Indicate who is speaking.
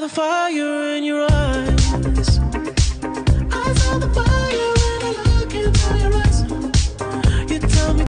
Speaker 1: the fire in your eyes. I saw the fire.